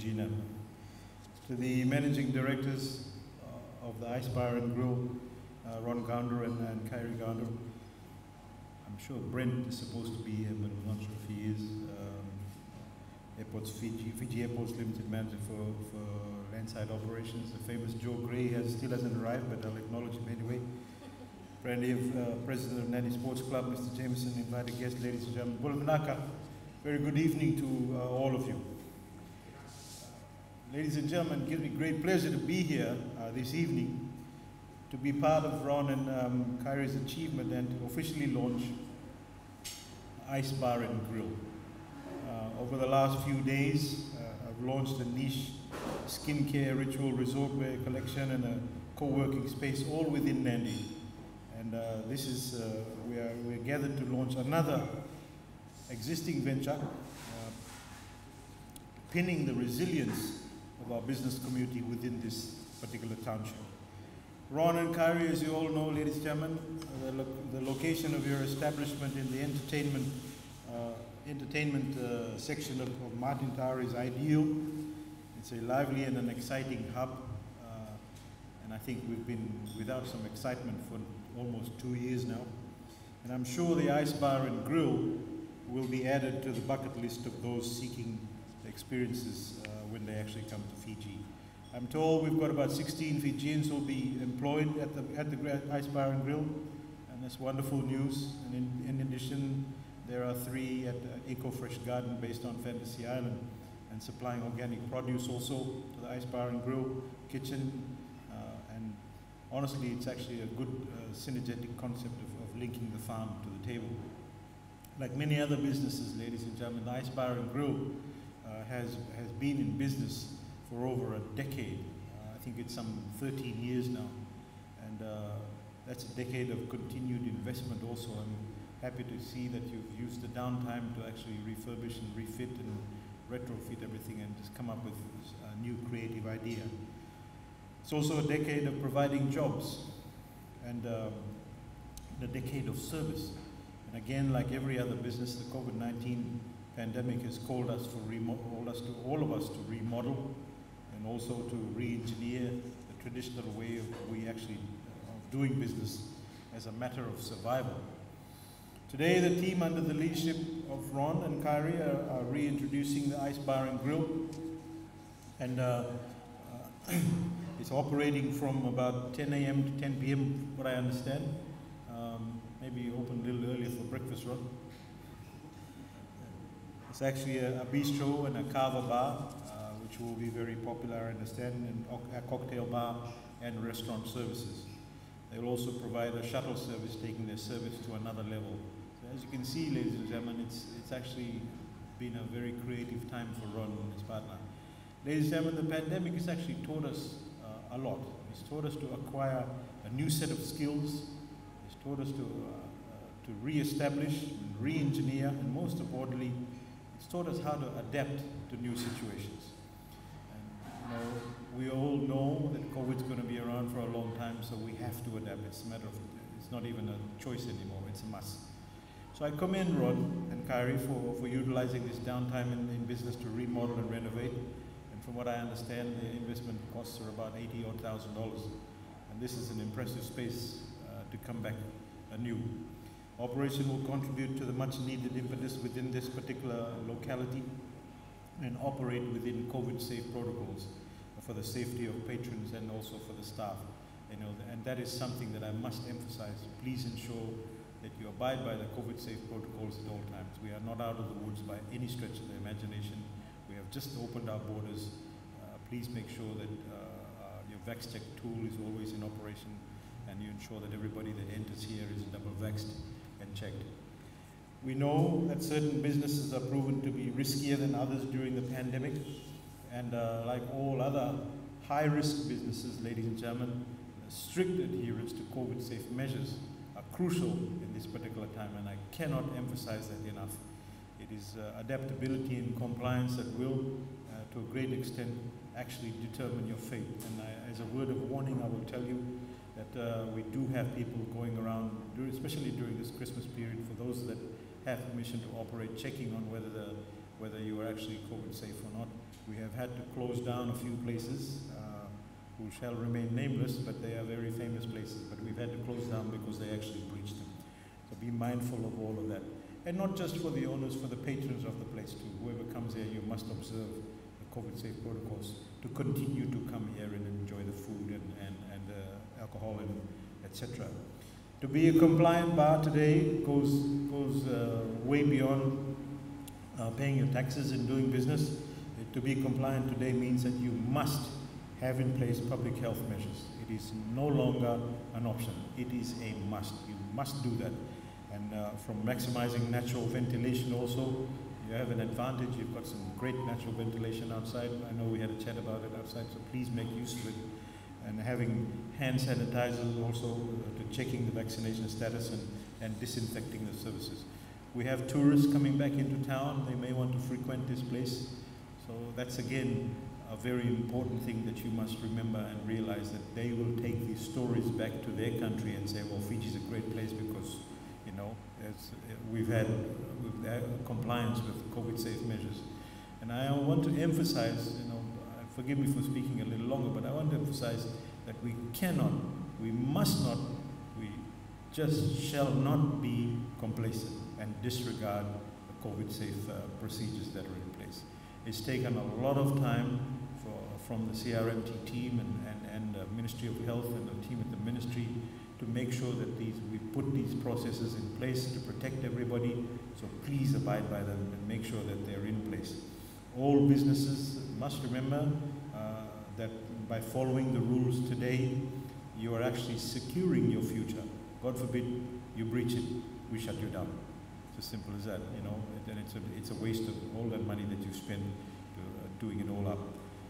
To the managing directors uh, of the Ice Bar and Grill, uh, Ron Gounder and, and Kyrie Gounder. I'm sure Brent is supposed to be here, but I'm not sure if he is. Um, Airports Fiji, Fiji Airports Limited manager for, for landside operations. The famous Joe Gray has, still hasn't arrived, but I'll acknowledge him anyway. Brandy, uh, President of Nadi Sports Club, Mr. Jameson, invited guests, ladies and gentlemen. Bula vinaka, very good evening to uh, all of you. Ladies and gentlemen, it gives me great pleasure to be here uh, this evening to be part of Ron and um, Kyrie's achievement and to officially launch Ice Bar and Grill. Uh, over the last few days, uh, I've launched a niche skincare ritual resort wear collection and a co-working space all within Nadi. And uh, this is, uh, we are we're gathered to launch another existing venture, uh, pinning the resilience our business community within this particular township. Ron and Kyrie, as you all know, ladies and gentlemen, the, lo the location of your establishment in the entertainment uh, entertainment uh, section of, of Martintar is ideal. It's a lively and an exciting hub, uh, and I think we've been without some excitement for almost two years now. And I'm sure the Ice Bar and Grill will be added to the bucket list of those seeking experiences uh, they actually come to Fiji. I'm told we've got about 16 Fijians who will be employed at the, at the Ice Bar and Grill, and that's wonderful news. And in, in addition, there are three at uh, Eco Fresh Garden based on Fantasy Island and supplying organic produce also to the Ice Bar and Grill kitchen. Uh, and honestly, it's actually a good uh, synergetic concept of, of linking the farm to the table. Like many other businesses, ladies and gentlemen, the Ice Bar and Grill has, has been in business for over a decade. Uh, I think it's some 13 years now. And uh, that's a decade of continued investment also. I'm happy to see that you've used the downtime to actually refurbish and refit and retrofit everything and just come up with a new creative idea. It's also a decade of providing jobs and um, a decade of service. And again, like every other business, the COVID-19 pandemic has called us called us to all of us to remodel and also to re-engineer the traditional way of we actually of doing business as a matter of survival. Today, the team under the leadership of Ron and Kyrie are, are reintroducing the Ice Bar and Grill, and uh, uh, it's operating from about 10 a.m. to 10 p.m. What I understand, um, maybe open a little earlier for breakfast, Ron. It's actually a, a bistro and a kava bar, uh, which will be very popular, I understand, and a cocktail bar and restaurant services. They will also provide a shuttle service, taking their service to another level. So as you can see, ladies and gentlemen, it's, it's actually been a very creative time for Ron and his partner. Ladies and gentlemen, the pandemic has actually taught us uh, a lot. It's taught us to acquire a new set of skills. It's taught us to, uh, uh, to re-establish re-engineer, and most importantly, it's taught us how to adapt to new situations. And, you know, we all know that COVID's going to be around for a long time, so we have to adapt. It's a matter of, it's not even a choice anymore, it's a must. So I commend Rod and Kyrie for, for utilizing this downtime in, in business to remodel and renovate. And from what I understand, the investment costs are about 80 or thousand dollars. And this is an impressive space uh, to come back anew. Operation will contribute to the much needed impetus within this particular locality and operate within COVID safe protocols for the safety of patrons and also for the staff. You know, and that is something that I must emphasize. Please ensure that you abide by the COVID safe protocols at all times. We are not out of the woods by any stretch of the imagination. We have just opened our borders. Uh, please make sure that uh, uh, your VaxCheck tool is always in operation and you ensure that everybody that enters here is double vaxxed and checked. We know that certain businesses are proven to be riskier than others during the pandemic. And uh, like all other high-risk businesses, ladies and gentlemen, strict adherence to COVID-safe measures are crucial in this particular time, and I cannot emphasize that enough. It is uh, adaptability and compliance that will, uh, to a great extent, actually determine your fate. And I, as a word of warning, I will tell you uh, we do have people going around, especially during this Christmas period, for those that have permission to operate, checking on whether, the, whether you are actually COVID safe or not. We have had to close down a few places uh, who shall remain nameless, but they are very famous places. But we've had to close down because they actually breached them. So be mindful of all of that. And not just for the owners, for the patrons of the place too. Whoever comes here, you must observe the COVID-safe protocols to continue to come here and enjoy the food and, and, and uh, alcohol and etc. To be a compliant bar today goes, goes uh, way beyond uh, paying your taxes and doing business. to be compliant today means that you must have in place public health measures. It is no longer an option. It is a must. You must do that. And uh, from maximizing natural ventilation also, you have an advantage. You've got some great natural ventilation outside. I know we had a chat about it outside, so please make use of it. And having hand sanitizers also uh, to checking the vaccination status and, and disinfecting the services. We have tourists coming back into town. They may want to frequent this place. So that's again a very important thing that you must remember and realize that they will take these stories back to their country and say, well, Fiji is a great place because you know, we've had, we've had compliance with COVID-safe measures. And I want to emphasize, you know, forgive me for speaking a little longer, but I want to emphasize that we cannot, we must not, we just shall not be complacent and disregard the COVID-safe uh, procedures that are in place. It's taken a lot of time for, from the CRMT team and, and, and the Ministry of Health and the team at the ministry to make sure that these, we put these processes in place to protect everybody. So please abide by them and make sure that they're in place. All businesses must remember uh, that by following the rules today, you are actually securing your future. God forbid you breach it, we shut you down. It's as simple as that, you know. Then it's a, it's a waste of all that money that you spend to, uh, doing it all up.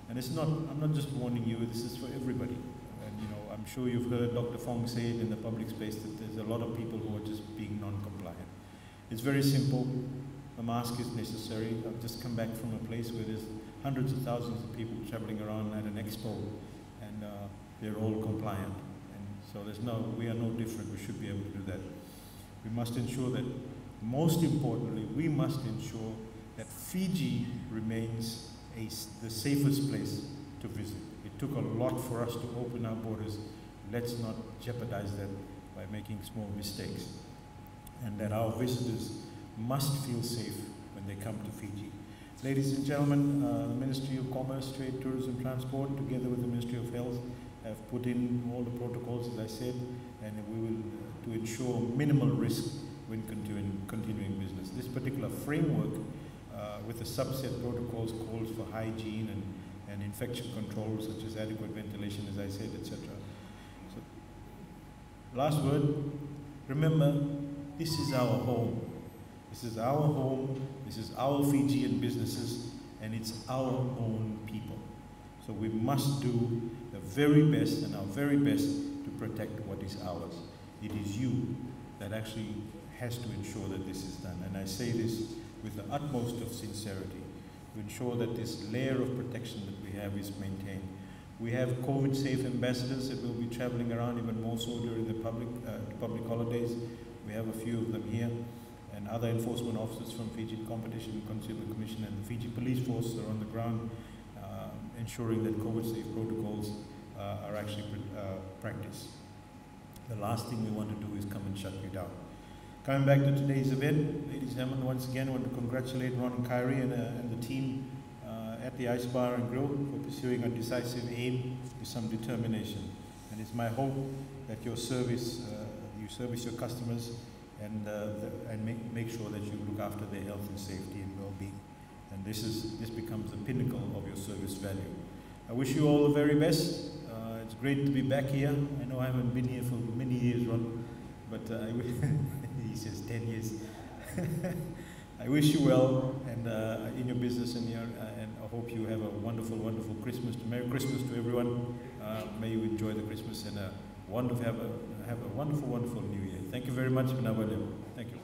And it's not, I'm not just warning you, this is for everybody. And you know, I'm sure you've heard Dr. Fong say it in the public space that there's a lot of people who are just being non-compliant. It's very simple. A mask is necessary. I've just come back from a place where there's hundreds of thousands of people traveling around at an expo, and uh, they're all compliant. And so there's no, we are no different. We should be able to do that. We must ensure that, most importantly, we must ensure that Fiji remains a, the safest place to visit It took a lot for us to open our borders. Let's not jeopardize them by making small mistakes. And that our visitors must feel safe when they come to Fiji. Ladies and gentlemen, uh, the Ministry of Commerce, Trade, Tourism, Transport, together with the Ministry of Health, have put in all the protocols, as I said, and we will, uh, to ensure minimal risk when continuing, continuing business. This particular framework, uh, with the subset protocols, calls for hygiene and and infection control, such as adequate ventilation, as I said, etc. So, last word, remember, this is our home. This is our home, this is our Fijian businesses, and it's our own people. So we must do the very best and our very best to protect what is ours. It is you that actually has to ensure that this is done. And I say this with the utmost of sincerity to ensure that this layer of protection that we have is maintained. We have COVID-safe ambassadors that will be traveling around even more so during the public, uh, public holidays. We have a few of them here and other enforcement officers from Fiji Competition and Consumer Commission and the Fiji Police Force are on the ground uh, ensuring that COVID-safe protocols uh, are actually uh, practiced. The last thing we want to do is come and shut you down. Coming back to today's event, ladies and gentlemen, once again, I want to congratulate Ron and Kyrie and, uh, and the team uh, at the Ice Bar and Grill for pursuing a decisive aim with some determination. And it's my hope that your service, uh, you service your customers and, uh, and make, make sure that you look after their health and safety and well-being. And this, is, this becomes the pinnacle of your service value. I wish you all the very best. Uh, it's great to be back here. I know I haven't been here for many years, Ron, but uh, he says 10 years. I wish you well and uh, in your business and, your, uh, and I hope you have a wonderful, wonderful Christmas. Merry Christmas to everyone. Uh, may you enjoy the Christmas and a wonderful, have, a, have a wonderful, wonderful New Year. Thank you very much. Thank you.